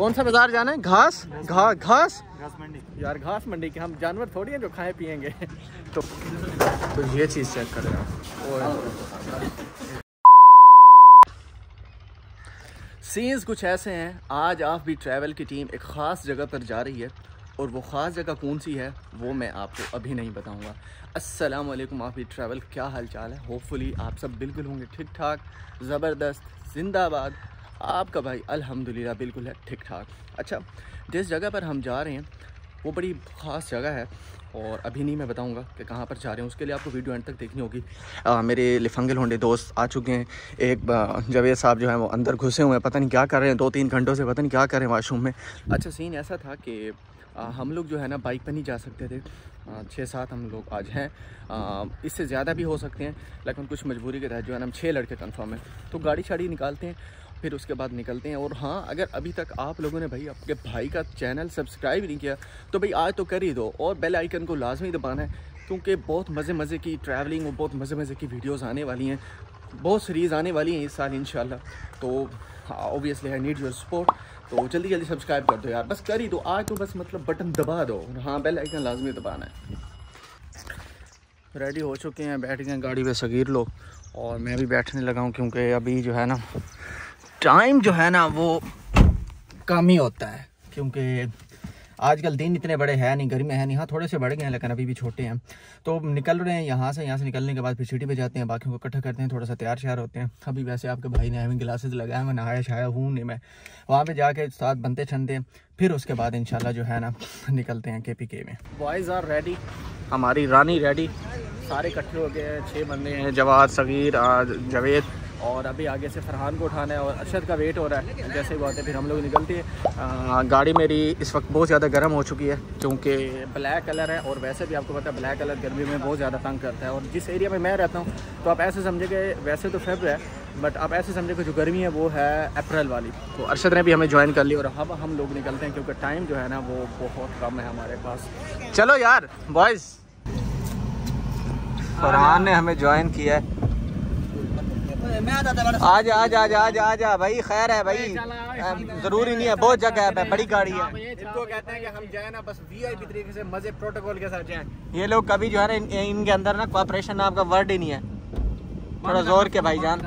कौन सा बाज़ार जाना है? घास? घा घास? घास मंडी। यार घास मंडी के हम जानवर थोड़ी हैं जो खाए पियेंगे। तो तो ये चीज़ चेक कर रहे हैं। सीन्स कुछ ऐसे हैं। आज आप भी ट्रैवल की टीम एक ख़ास जगह पर जा रही है और वो ख़ास जगह कौन सी है वो मैं आपको अभी नहीं बताऊँगा। अस्सलाम वालेकुम आप भी ट्रैवल क्या हाल चाल है? होपफुली आप सब बिल्कुल होंगे ठीक ठाक ज़बरदस्त जिंदाबाद। आपका भाई अल्हम्दुलिल्लाह बिल्कुल है ठीक ठाक अच्छा जिस जगह पर हम जा रहे हैं वो बड़ी ख़ास जगह है और अभी नहीं मैं बताऊँगा कि कहाँ पर जा रहे हैं उसके लिए आपको वीडियो एंड तक देखनी होगी। आ, मेरे लिफंगल होंडे दोस्त आ चुके हैं एक जवेद साहब जो है वो अंदर घुसे हुए हैं पता नहीं क्या कर रहे हैं दो तीन घंटों से पता नहीं क्या कर रहे हैं वाशरूम में। अच्छा सीन ऐसा था कि आ, हम लोग जो है ना बाइक पर नहीं जा सकते थे। छः सात हम लोग आज हैं। इससे ज़्यादा भी हो सकते हैं लेकिन कुछ मजबूरी के तहत जो है ना हम छः लड़के कन्फर्म हैं। तो गाड़ी शाड़ी निकालते हैं फिर उसके बाद निकलते हैं। और हाँ अगर अभी तक आप लोगों ने भाई आपके भाई का चैनल सब्सक्राइब नहीं किया तो भाई आज तो कर ही दो और बेल आइकन को लाजमी दबाना है, क्योंकि बहुत मज़े मज़े की ट्रैवलिंग और बहुत मज़े मज़े की वीडियोज़ आने वाली हैं। बहुत सीरीज़ आने वाली हैं इस साल इन तो obviously I need your support तो जल्दी जल्दी सब्सक्राइब कर दो यार। बस कर ही दो। आज तो बस मतलब बटन दबा दो। हाँ बेल आइकन लाजमी दबाना है। रेडी हो चुके हैं, बैठ गए गाड़ी पे सगीर लोग। और मैं भी बैठने लगा हूँ, क्योंकि अभी जो है ना टाइम जो है ना वो कम ही होता है। क्योंकि आजकल दिन इतने बड़े हैं नहीं गर्मी है नहीं हाँ थोड़े से बढ़ गए हैं लेकिन अभी भी छोटे हैं। तो निकल रहे हैं यहाँ से यहाँ से निकलने के बाद फिर सिटी पे जाते हैं बाकियों को इकट्ठा करते हैं थोड़ा सा तैयार श्यार होते हैं। अभी वैसे आपके भाई ने हमें गिलासेस लगाया मैं नहाया छाया हूँ नहीं मैं। वहाँ पर जाके साथ बनते छनते फिर उसके बाद इन जो है ना निकलते हैं के पी के में। बॉयज़ आर रेडी हमारी रानी रेडी सारे इकट्ठे हो गए हैं छः बंदे हैं जवाद सगीर जवेद। और अभी आगे से फरहान को उठाना है और अरशद का वेट हो रहा है। जैसे ही बात है फिर हम लोग निकलते हैं। गाड़ी मेरी इस वक्त बहुत ज़्यादा गर्म हो चुकी है, क्योंकि ब्लैक कलर है और वैसे भी आपको पता है ब्लैक कलर गर्मी में बहुत ज़्यादा तंग करता है। और जिस एरिया में मैं रहता हूँ तो आप ऐसे समझे कि वैसे तो फेबर है बट आप ऐसे समझे कि जो गर्मी है वो है अप्रैल वाली। तो अरशद ने भी हमें ज्वाइन कर ली और अब हम लोग निकलते हैं, क्योंकि टाइम जो है ना वो बहुत कम है हमारे पास। चलो यार बॉयज़ फरहान ने हमें ज्वाइन किया है। आज आज आज आज आज भाई खैर है भाई। ज़रूरी नहीं है बहुत जगह है बड़ी गाड़ी है। इनको कहते हैं कि हम जाए ना बस वीआईपी तरीके से मज़े प्रोटोकॉल के साथ जाए। ये लोग कभी जो है ना इनके अंदर ना कोऑपरेशन आपका वर्ड ही नहीं है। थोड़ा ज़ोर के भाई जान।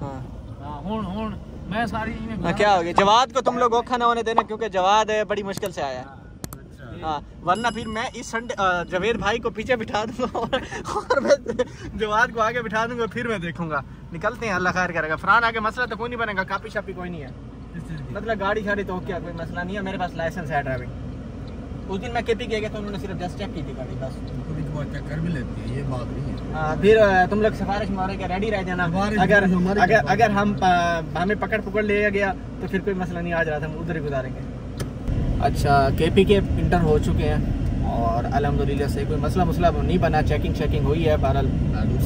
हाँ। हाँ, मैं सारी हाँ, क्या हो गया? जवाद को तुम लोग औखा ना होने देना क्योंकि जवाद बड़ी मुश्किल से आया है। हाँ वरना फिर मैं इस संडे जवेद भाई को पीछे बिठा दूँगा और, और मैं जवाद को आगे बिठा दूँगा फिर मैं देखूँगा। निकलते हैं अल्लाह खैर करेगा। फरहान आगे मसला तो कोई नहीं बनेगा कापी शापी कोई नहीं है। मतलब गाड़ी शाड़ी तो क्या कोई मसला नहीं है मेरे पास लाइसेंस है ड्राइविंग उस दिन मैं केपी गया तो उन्होंने सिर्फ़ जस्ट चेक की थी गाड़ी बस। कर भी लेती है ये बात नहीं फिर तुम लोग सिफारिश मारे के रेडी रह जाना? अगर अगर अगर हम हमें पकड़ पकड़ लिया गया तो फिर कोई मसला नहीं आ रहा था हम उधर ही गुजारेंगे। अच्छा के पी के इंटर हो चुके हैं। और अलहमदिल्ला से कोई मसला मसला नहीं बना चेकिंग चेकिंग हुई है, बहरहाल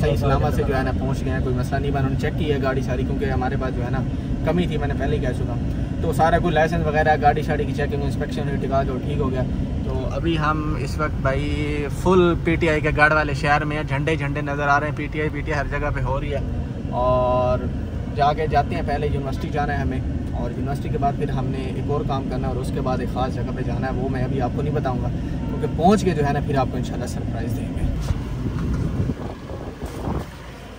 सही सलामत से जो है ना पहुँच गए हैं, कोई मसला नहीं बना, उन्होंने चेक की है गाड़ी सारी, क्योंकि हमारे पास जो है ना कमी थी, मैंने पहले ही कह चुका तो सारा कोई लाइसेंस वगैरह, गाड़ी शाड़ी की चेकिंग इंस्पेक्शन हुई टिका दो, ठीक हो गया। तो अभी हम इस वक्त भाई फुल पीटीआई के गढ़ वाले शहर में झंडे झंडे नज़र आ रहे हैं पीटीआई पीटीआई हर जगह पे हो रही है। और जाके जाते हैं, पहले यूनिवर्सिटी जाना है हमें। और यूनिवर्सिटी के बाद फिर हमने एक और काम करना और उसके बाद एक ख़ास जगह पे जाना है, वो मैं अभी आपको नहीं बताऊँगा, क्योंकि पहुँच के जो है ना फिर आपको इंशाल्लाह सरप्राइज़ देंगे।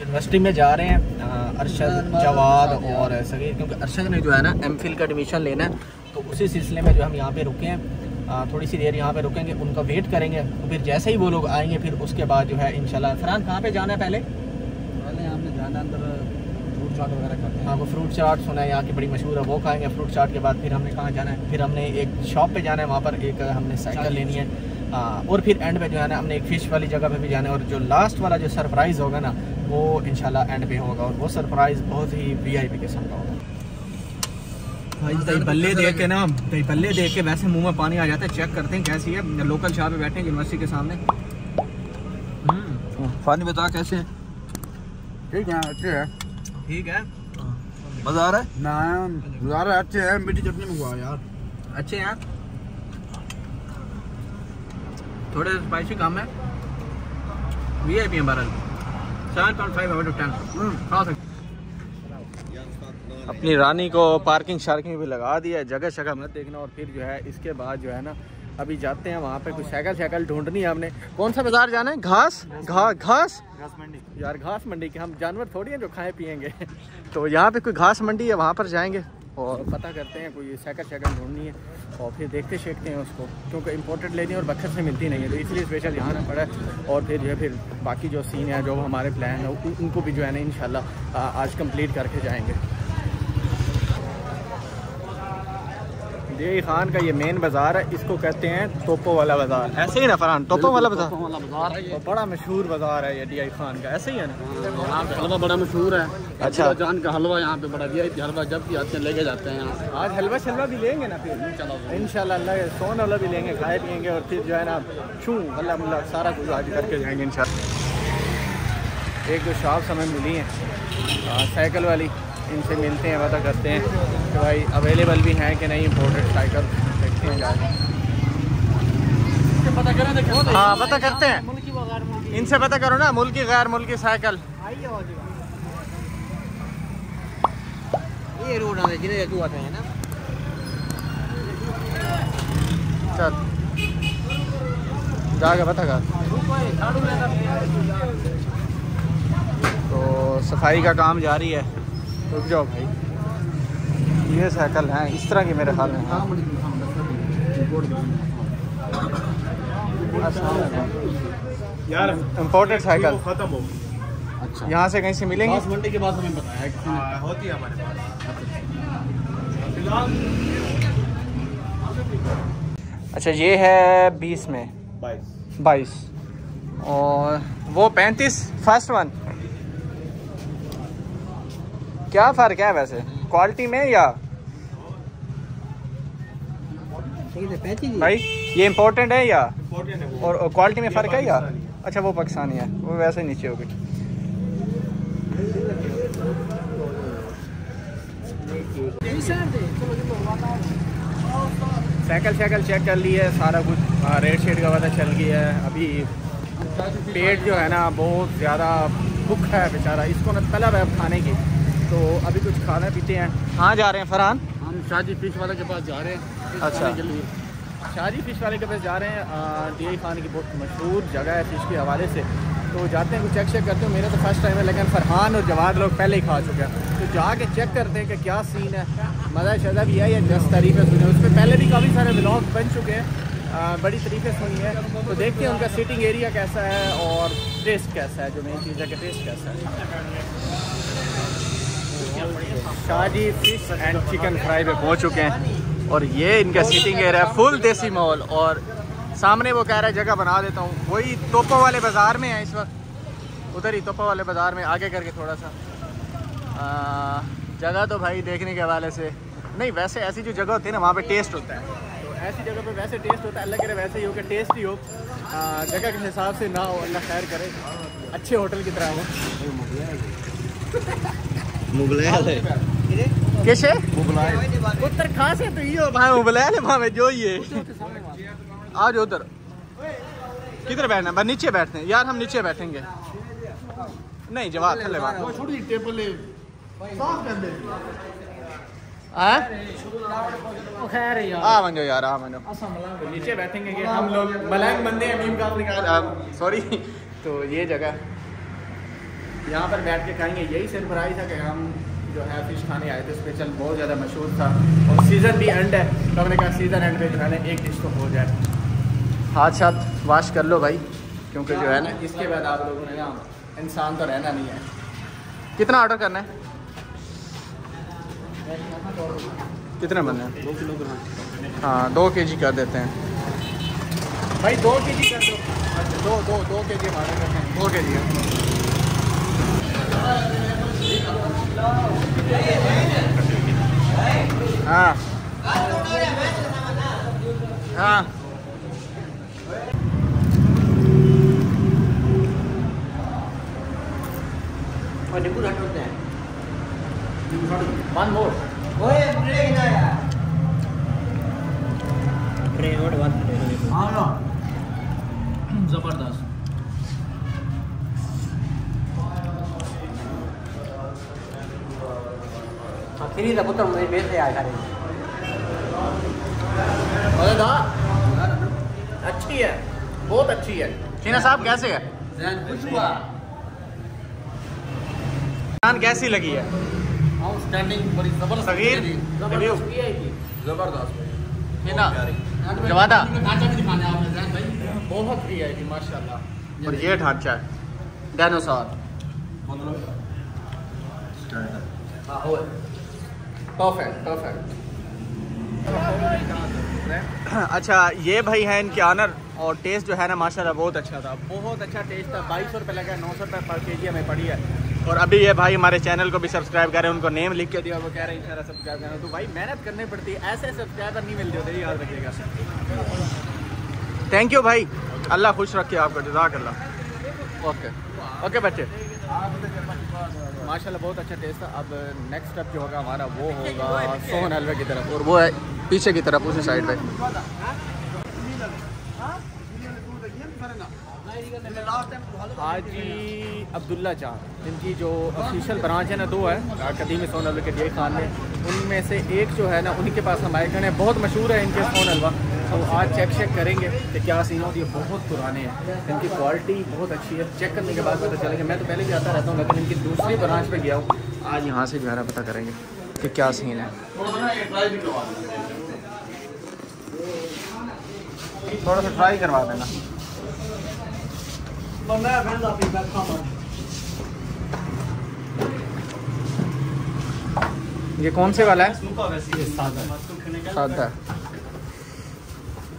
यूनिवर्सिटी में जा रहे हैं अरशद जवाद और सगीर, क्योंकि अरशद ने जो है ना एम का एडमिशन लेना है तो उसी सिलसिले में जो हम यहाँ पे रुके हैं। थोड़ी सी देर यहाँ पे रुकेंगे, उनका वेट करेंगे तो फिर जैसे ही वो लोग आएँगे, फिर उसके बाद जो है इनशाला फरहान, कहाँ पे जाना है पहले? पहले हमें जाना अंदर चाट वगैरह खाते हैं। हाँ वो फ्रूट चाट सुना है यहाँ की बड़ी मशहूर है वो खाएँगे फ्रूट चाट के बाद फिर हमने कहाँ जाना है? फिर हमने एक शॉप पे जाना है वहाँ पर एक हमने साइकिल लेनी है। हाँ और फिर एंड पे जो है ना हमने एक फ़िश वाली जगह पे भी जाना है और जो लास्ट वाला जो सरप्राइज़ होगा ना वो इनशाला एंड पे होगा और वो सरप्राइज़ बहुत ही वी आई पी किस्म का होगा। भाई दही बल्ले देख के ना दही बल्ले देख के वैसे मुँह में पानी आ जाता है चेक करते हैं कैसी है। लोकल शाह पे बैठे हैं यूनिवर्सिटी के सामने। हम्म। पानी बता कैसे ठीक है अच्छे है। ठीक है? मज़ा आ रहा है? ना मज़ा आ रहा है। अच्छे है मीठी चटनी मंगवा यार। अच्छे हैं? थोड़े स्पाइसी कम है। वी आई पी है बरल seven point five out of ten खा सकते अपनी रानी को पार्किंग शार्किंग भी लगा दिया है। जगह शगह मत देखना और फिर जो है इसके बाद जो है ना अभी जाते हैं वहाँ पे कुछ साइकिल साइकिल ढूंढनी है हमने। कौन सा बाज़ार जाना है? घास? घास? घास मंडी। यार घास मंडी के हम जानवर थोड़ी हैं जो खाए पियेंगे। तो यहाँ पे कोई घास मंडी है वहाँ पर जाएँगे। और पता करते हैं कोई साइकिल साइकिल ढूंढनी है और फिर देखते शेखते हैं उसको। क्योंकि इम्पोर्टेड लेनी है और बखर से मिलती नहीं है तो इसलिए स्पेशल यहाँ आना पड़ा है। और फिर जो है फिर बाकी जो सीन है जो हमारे प्लान है उनको भी जो है ना इन आज कंप्लीट करके जाएँगे। डी खान का ये मेन बाज़ार है इसको कहते हैं तोपो वाला बाज़ार। ऐसे ही ना फरहान तोपो वाला बाज़ार। तो बड़ा मशहूर बाज़ार है ये डीआई खान का ऐसे ही है ना? यहाँ पे हलवा बड़ा मशहूर है। अच्छा। जान का हलवा यहाँ पे बड़ा दिया हलवा जब भी आते हैं लेके जाते हैं यहाँ आज हलवा शलवा भी लेंगे ना फिर? इन सोन वाला भी लेंगे खाए पियेंगे और फिर जो है ना छू अल्लाह मुल्ला सारा कुछ आज करके जाएँगे इन एक दो शॉप्स हमें मिली हैं साइकिल वाली। इनसे मिलते हैं पता करते हैं कि भाई अवेलेबल भी हैं कि नहीं इम्पोर्टेड साइकिल देखते हैं जाके। पता करें हाँ पता करते हैं। इनसे पता करो ना मुल्की गैर मुल्की साइकिल ये रोड जिन्हें आते हैं ना। चल। जाके पता कर। तो सफ़ाई का काम जारी है। रुक जाओ भाई। ये साइकिल हैं इस तरह की मेरे ख्याल में यार इम्पोर्टेड साइकिल खत्म हो अच्छा। यहाँ से कहीं से मिलेंगे? मंडी के बाद हमें बताया किसी ने हाँ, होती है हमारे पास। अच्छा ये है बीस में। बाईस। बाईस। और वो पैंतीस फ़र्स्ट वन क्या फ़र्क है वैसे? क्वालिटी में या? भाई ये इम्पोर्टेंट है या? है और क्वालिटी में फ़र्क है या? अच्छा वो पाकिस्तानी है। वो वैसे ही नीचे हो गई साइकिल साइकिल चेक कर ली है सारा कुछ। रेड शेड का पता चल गया है। अभी पेट जो है ना बहुत ज़्यादा भूख है बेचारा। इसको ना तलब है खाने की। तो अभी कुछ खाना पीते हैं। कहाँ जा रहे हैं फरहान। हम शाहजी फ़िश वाले के पास जा रहे हैं। अच्छा। के लिए। शाहजी फ़िश वाले के पास जा रहे हैं। डी आई खान की बहुत मशहूर जगह है फ़िश के हवाले से। तो जाते हैं कुछ चेक चेक करते हैं। मेरा तो फ़र्स्ट टाइम है लेकिन फरहान और जवाद लोग पहले ही खा चुके हैं। तो जाके चेक करते हैं कि क्या सीन है। मज़ा शजा भी है या जस्ट तारीफ़ें सुने उस पर पहले भी काफ़ी सारे ब्लॉग बन चुके हैं। आ, बड़ी तारीफ़ें सुनी है। तो देखते हैं उनका सीटिंग एरिया कैसा है और टेस्ट कैसा है। जो मेन चीज़ है कि टेस्ट कैसा है। Shahji fish and chicken fry पे पहुँच चुके हैं। और ये इनका सीटिंग एरिया है फुल देसी माहौल और सामने वो कह रहा है, जगह बना देता हूँ। वही तोपो वाले बाज़ार में है इस वक्त। उधर ही तोपो वाले बाज़ार में, आगे करके थोड़ा सा। जगह तो भाई देखने के हवाले से। नहीं, वैसे ऐसी जो जगह होती है ना, वहाँ पे टेस्ट होता है। तो ऐसी जगह पे वैसे टेस्ट होता है, अल्लाह करे वैसे ही हो कि टेस्ट ही। हो जगह के हिसाब से ना हो, अल्लाह खैर करे। अच्छे होटल की तरह हो। मुगल कैसे? उत्तर खास है तो ये भाई उबला ले भाई जो ये आज उधर। किधर बैठना बस नीचे बैठते हैं। यार हम नीचे बैठेंगे। नहीं जवाब थले बात। छोटी टेबल साफ़ कर दे। हाँ खैर यार। आ बन जाओ यार आ बन तो नीचे बैठेंगे कि हम लोग मलंग बंदे हैं मीम का सॉरी तो ये जगह। यहाँ पर बैठ के खाएँगे। यही सिर्फ़ सरप्राइज़ है कि हम जो है फ़िश खाने आए थे। स्पेशल बहुत ज़्यादा मशहूर था। और सीज़न भी एंड है। तो हमने कहा सीज़न एंड पे जो है ना एक डिश तो हो जाए। हाथ साथ वाश कर लो भाई क्योंकि जो है ना इसके बाद आप लोगों ने ना इंसान तो रहना नहीं है। कितना ऑर्डर करना है? कितने बनने हैं? दो किलोग्राम हाँ दो के जी कर देते हैं। भाई दो के जी कर दो। अच्छा दो दो दो के जी हमारे करते हैं। दो के जी हाँ हाँ और नींबू घाट होते हैं नींबू घाट वन मोर ट्रेन और बात हाँ ना ज़बरदस्त Sini dah potong main biasa ya? Kali. मज़ेदार अच्छी है बहुत अच्छी है शीना साहब कैसे है Dan खुश हुआ जान कैसी लगी है आउटस्टैंडिंग बड़ी ज़बरदस्त सगीर रिव्यू ज़बरदस्त शीना जवादा ढांचा भी दिखाना है आपने जैन भाई बहुत जी माशाल्लाह और ये ढांचा है डायनासोर हाँ हो परफेक्ट परफेक्ट अच्छा ये भाई है इनके ऑनर और टेस्ट जो है ना, माशाल्लाह बहुत अच्छा था। बहुत अच्छा टेस्ट था। बाईस सौ रुपये लगा, नौ सौ रुपये पर के जी हमें पड़ी है। और अभी ये भाई हमारे चैनल को भी सब्सक्राइब करें, उनको नेम लिख के दिया, वो कह रहे हैं इंशाल्लाह सब्सक्राइब करना तो भाई, मेहनत करनी पड़ती है। ऐसे सब्सक्राइबर नहीं मिलते होते याद रखिएगा। थैंक यू भाई। अल्लाह खुश रखे आपको जजाक अल्लाह ओके ओके बच्चे। माशाल्लाह बहुत अच्छा टेस्ट था। अब नेक्स्ट स्टेप जो होगा हमारा वो होगा सोहन हलवे की तरफ़। और वो है पीछे की तरफ़ उसी साइड पे। हाजी अब्दुल्ला चार इनकी जो ऑफिशियल ब्रांच है ना दो है कदीम सोन हलवे के डी खान में उनमें से एक जो है ना उनके पास हम आए हैं बहुत मशहूर है इनके सोन हलवा। तो आज चेक चेक करेंगे कि क्या सीन होती है बहुत पुराने हैं। इनकी क्वालिटी बहुत अच्छी है। चेक करने के बाद पता चलेगा। मैं तो पहले भी आता रहता हूँ लेकिन इनकी दूसरी ब्रांच पे गया हूँ। आज यहाँ से जो पता करेंगे कि क्या सीन है। थोड़ा सा ट्राई करवा देना। ये कौन से वाला है? सादा।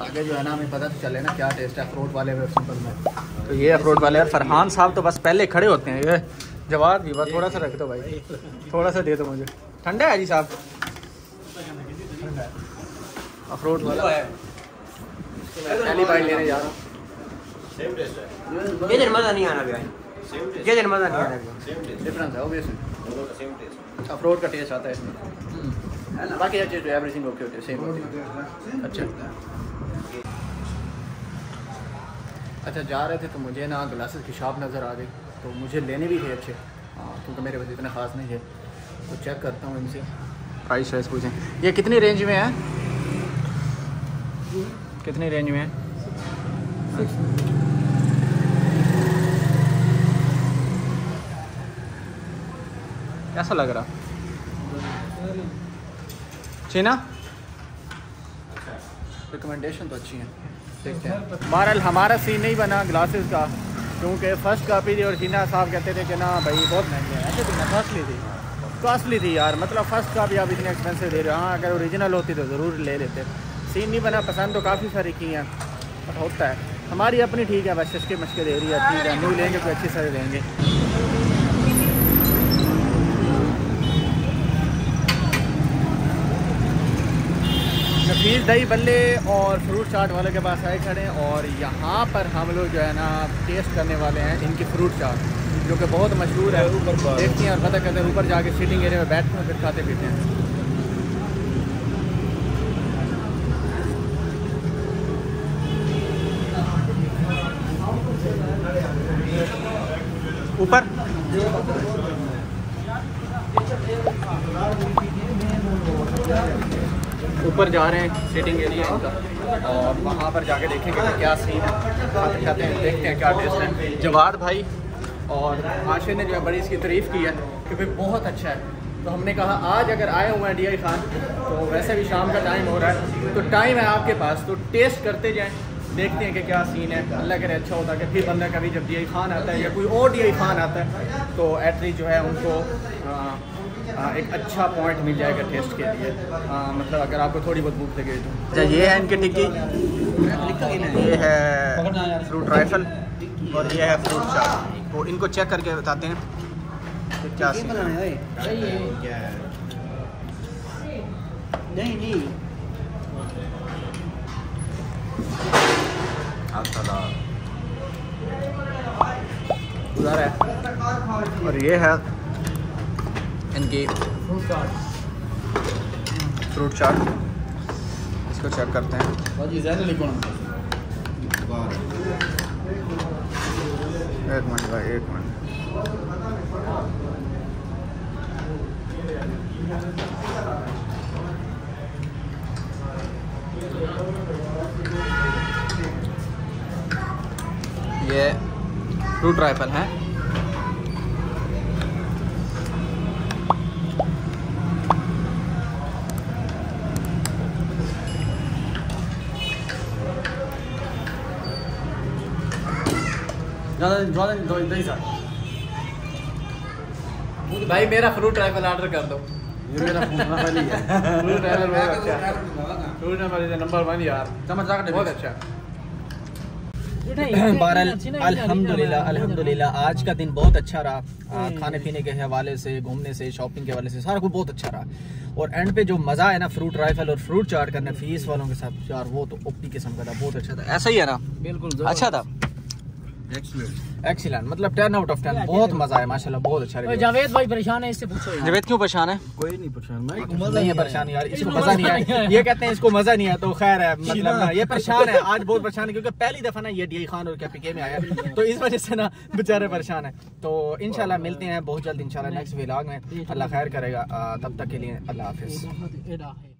आगे जो है ना हमें पता तो चले ना क्या टेस्ट है अखरोट वाले सिंपल में। तो ये अखरोट वाले और फरहान साहब तो बस पहले खड़े होते हैं। ये जवाब भी बस थोड़ा सा रख दो भाई। थोड़ा सा दे दो मुझे। ठंडा है जी साहब? अखरोट वाला। पहली बाइट लेने जा रहा हूँ। ये दिन मज़ा नहीं आना भाई। ये दिन मज़ा नहीं आना डिफरेंस है ऑब्वियसली अखरोट का टेस्ट आता है इसमें। बाकी अच्छे तो एवरीथिंग ओके ओके सेम होती है। अच्छा। अच्छा जा रहे थे तो मुझे ना ग्लासेस की शॉप नज़र आ गई। तो मुझे लेने भी थे अच्छे। हाँ क्योंकि मेरे पास इतने ख़ास नहीं है तो चेक करता हूँ इनसे। प्राइस वाइस पूछें। ये कितनी रेंज में है? कितनी रेंज में है? कैसा लग रहा? चीना? रिकमेंडेशन तो अच्छी है। हैं। बहरहाल, हमारा सीन नहीं बना ग्लासेस का, क्योंकि फ़र्स्ट कापी थी और शीना साहब कहते थे कि ना भाई, बहुत महँगी है। ऐसे तो कॉस्टली थी। कॉस्टली थी यार मतलब फ़र्स्ट कापी आप इतने एक्सपेंसिव दे रहे हो। हाँ अगर ओरिजिनल होती तो ज़रूर ले लेते। सीन नहीं बना, पसंद तो काफ़ी सारी की हैं बट होता है। हमारी अपनी ठीक है, बस इसके मशके दे रही है, ठीक है। न्यू लेंगे तो अच्छी सारी लेंगे नफीस दही बल्ले और फ्रूट चाट वाले के पास आए खड़े हैं और यहाँ पर हम लोग जो है ना टेस्ट करने वाले हैं इनकी फ्रूट चाट जो कि बहुत मशहूर है। ऊपर देखते हैं और पता करते हैं ऊपर जाके सीटिंग एरिया में बैठते हैं फिर खाते पीते हैं। ऊपर। ऊपर जा रहे हैं सीटिंग एरिया इनका। और वहाँ पर जाके देखेंगे कि क्या सीन है। खाते खाते हैं देखते हैं क्या टेस्ट है। जवाद भाई और आशिर ने जो है बड़ी इसकी तारीफ़ की है कि भाई बहुत अच्छा है। तो हमने कहा आज अगर आए हुए हैं डी आई खान तो वैसे भी शाम का टाइम हो रहा है। तो टाइम है आपके पास तो टेस्ट करते जाएँ देखते हैं कि क्या सीन है। अल्लाह करे अच्छा होता है कि फिर बंदा कभी जब डी आई खान आता है या कोई और डी आई खान आता है तो एटलीस्ट जो है उनको आ, एक अच्छा पॉइंट मिल जाएगा टेस्ट के लिए। आ, मतलब अगर आपको थोड़ी बहुत भूख लगे तो। अच्छा ये है इनकी टिक्की? ये है फ्रूट राइफल और ये है फ्रूट चाट तो इनको चेक करके बताते हैं क्या नहीं नहीं। उधर है। और ये है इनकी फ्रूट चाट इसको चेक करते हैं। एक मिनट भाई एक मिनट। ये फ्रूट राइफल हैं। भाई मेरा फ्रूट राइफल ऑर्डर कर दो। ये मेरा है। फ्रूट राइफल बहुत अच्छा है फ्रूट राइफल नंबर वन यार। बहुत अच्छा। बहरहाल अल्हम्दुलिल्लाह अल्हम्दुलिल्लाह आज का दिन बहुत अच्छा रहा। आ, खाने पीने के हवाले से घूमने से शॉपिंग के हवाले से सारा कुछ बहुत अच्छा रहा। और एंड पे जो मज़ा है ना फ्रूट राइफल और फ्रूट चाट करने फ़ीस वालों के साथ यार वो तो ओपी किस्म का था बहुत अच्छा था। ऐसा ही है ना? बिल्कुल अच्छा था। एक्सीलेंट मतलब टेन आउट ऑफ़ टेन बहुत मज़ा आया माशाल्लाह बहुत अच्छा रहा जावेद भाई परेशान है इससे पूछो। जवेद क्यों परेशान है? कोई नहीं परेशान मैं नहीं है परेशान यार इसको मज़ा नहीं आया। ये कहते हैं इसको मज़ा नहीं आया तो खैर है मतलब ना ये परेशान है आज बहुत परेशान है क्योंकि पहली दफ़ा ना ये डी खान और कैपीके में आया तो इस वजह से ना बेचारे परेशान है। तो इंशाल्लाह मिलते हैं बहुत जल्द इंशाल्लाह नेक्स्ट व्लॉग में। अल्लाह खैर करेगा तब तक के लिए अल्लाह हाफिज।